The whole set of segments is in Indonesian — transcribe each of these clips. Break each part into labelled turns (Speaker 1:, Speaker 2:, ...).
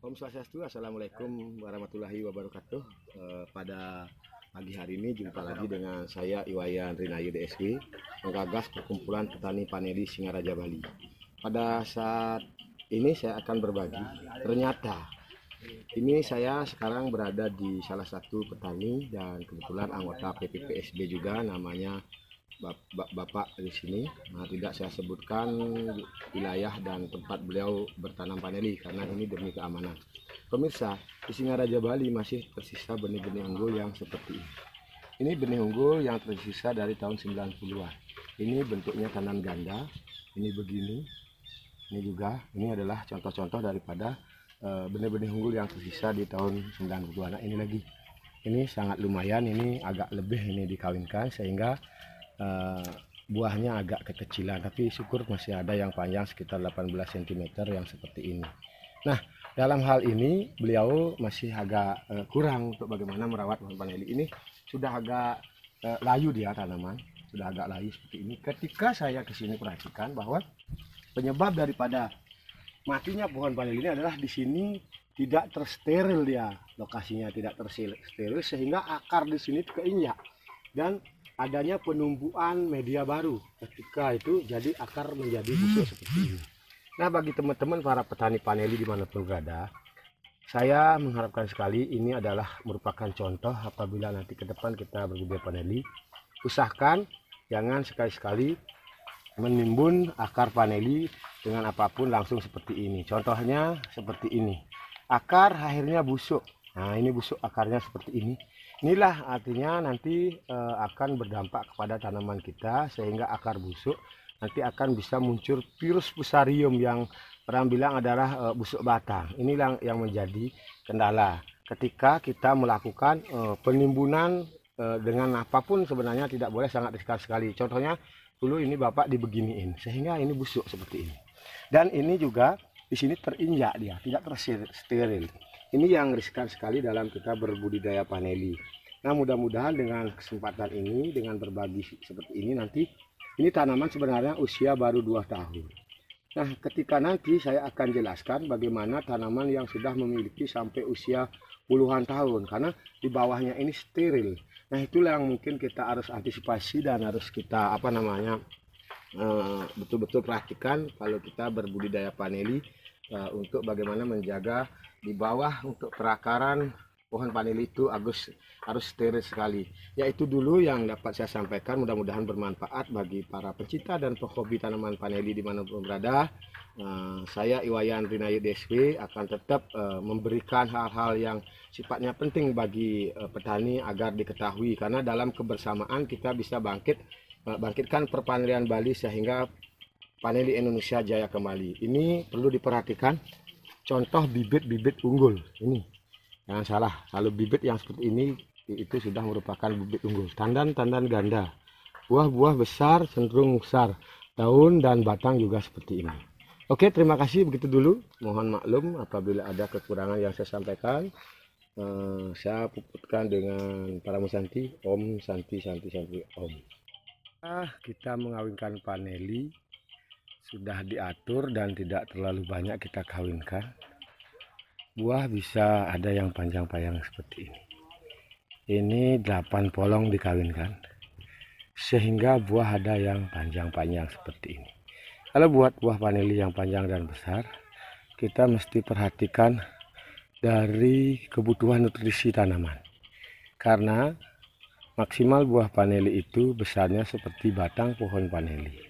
Speaker 1: Om Swastiastu, Assalamualaikum warahmatullahi wabarakatuh. Eh, pada pagi hari ini jumpa lagi dengan saya Iwayan Rinayu DSW, menggagas perkumpulan petani paneli Singaraja Bali. Pada saat ini saya akan berbagi. Ternyata ini saya sekarang berada di salah satu petani dan kebetulan anggota PPPSB juga namanya Bapak di sini. Nah, tidak saya sebutkan wilayah dan tempat beliau bertanam paneli karena ini demi keamanan. Pemirsa, di Singaraja Bali masih tersisa benih-benih unggul yang seperti ini. Ini benih unggul yang tersisa dari tahun 90-an. Ini bentuknya kanan ganda, ini begini. Ini juga, ini adalah contoh-contoh daripada eh, benih-benih unggul yang tersisa di tahun 90-an. Nah, ini lagi. Ini sangat lumayan, ini agak lebih ini dikawinkan sehingga uh, buahnya agak kekecilan tapi syukur masih ada yang panjang sekitar 18 cm yang seperti ini. Nah dalam hal ini beliau masih agak uh, kurang untuk bagaimana merawat pohon paneli ini sudah agak uh, layu dia tanaman sudah agak layu seperti ini. Ketika saya ke sini perhatikan bahwa penyebab daripada matinya pohon paneli ini adalah di sini tidak tersteril dia lokasinya tidak tersteril sehingga akar di sini keinjak dan adanya penumbuhan media baru ketika itu jadi akar menjadi busuk seperti ini. Nah bagi teman-teman para petani paneli di mana pun berada, saya mengharapkan sekali ini adalah merupakan contoh apabila nanti ke depan kita berbudidaya paneli, usahakan jangan sekali-sekali menimbun akar paneli dengan apa pun langsung seperti ini. Contohnya seperti ini, akar akhirnya busuk. Nah ini busuk akarnya seperti ini Inilah artinya nanti e, akan berdampak kepada tanaman kita sehingga akar busuk nanti akan bisa muncul virus fusarium yang orang bilang adalah e, busuk batang. Inilah yang menjadi kendala ketika kita melakukan e, penimbunan e, dengan apa pun sebenarnya tidak boleh sangat riskan sekali. Contohnya dulu ini Bapak dibeginiin sehingga ini busuk seperti ini. Dan ini juga di sini terinjak dia, tidak tersteril. Ini yang riskan sekali dalam kita berbudidaya paneli. Nah mudah-mudahan dengan kesempatan ini, dengan berbagi seperti ini nanti, ini tanaman sebenarnya usia baru 2 tahun. Nah ketika nanti saya akan jelaskan bagaimana tanaman yang sudah memiliki sampai usia puluhan tahun. Karena di bawahnya ini steril. Nah itulah yang mungkin kita harus antisipasi dan harus kita apa namanya eh, betul-betul uh, perhatikan kalau kita berbudidaya paneli uh, untuk bagaimana menjaga di bawah untuk perakaran pohon paneli itu harus harus steril sekali. Yaitu dulu yang dapat saya sampaikan mudah-mudahan bermanfaat bagi para pecinta dan penghobi tanaman paneli di mana pun berada. Uh, saya Iwayan Rinayu DSW akan tetap uh, memberikan hal-hal yang sifatnya penting bagi petani agar diketahui karena dalam kebersamaan kita bisa bangkit bangkitkan perpanelian Bali sehingga paneli Indonesia jaya kembali. Ini perlu diperhatikan contoh bibit-bibit unggul. Ini jangan salah. Kalau bibit yang seperti ini itu sudah merupakan bibit unggul. Tandan-tandan ganda. Buah-buah besar cenderung besar. Daun dan batang juga seperti ini. Oke terima kasih. Begitu dulu. Mohon maklum apabila ada kekurangan yang saya sampaikan. Uh, saya puputkan dengan para musanti om santi santi santi om. Ah kita mengawinkan paneli sudah diatur dan tidak terlalu banyak kita kawinkan buah bisa ada yang panjang panjang seperti ini. Ini 8 polong dikawinkan sehingga buah ada yang panjang-panjang seperti ini. Kalau buat buah vanili yang panjang dan besar kita mesti perhatikan dari kebutuhan nutrisi tanaman. Karena maksimal buah paneli itu besarnya seperti batang pohon paneli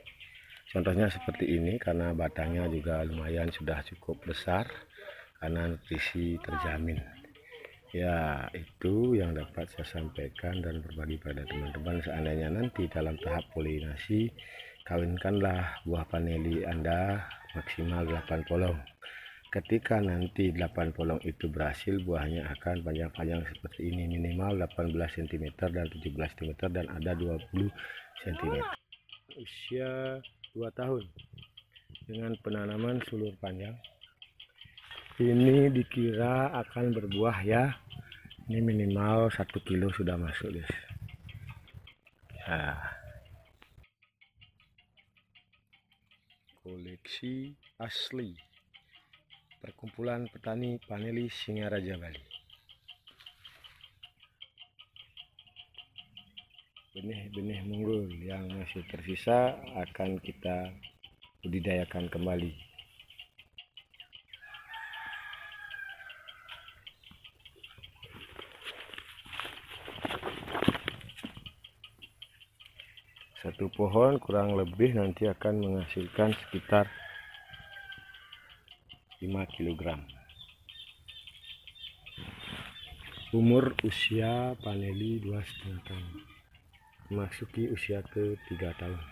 Speaker 1: contohnya seperti ini karena batangnya juga lumayan sudah cukup besar karena nutrisi terjamin. Ya itu yang dapat saya sampaikan dan berbagi pada teman-teman. Seandainya nanti dalam tahap polinasi kawinkanlah buah paneli anda maksimal 8 polong. Ketika nanti 8 polong itu berhasil buahnya akan panjang-panjang seperti ini. Minimal 18 cm dan 17 cm dan ada 20 cm usia 2 tahun dengan penanaman sulur panjang. Ini dikira akan berbuah ya. Ini minimal satu kilo sudah masuk guys. Ya. Koleksi asli. Perkumpulan Petani Paneli Singaraja Bali. Benih-benih munggul yang masih tersisa akan kita budidayakan kembali. Satu pohon kurang lebih nanti akan menghasilkan sekitar 5 kg. Umur usia paneli 2,5 tahun memasuki usia ke tiga tahun.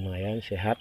Speaker 1: Lumayan sehat.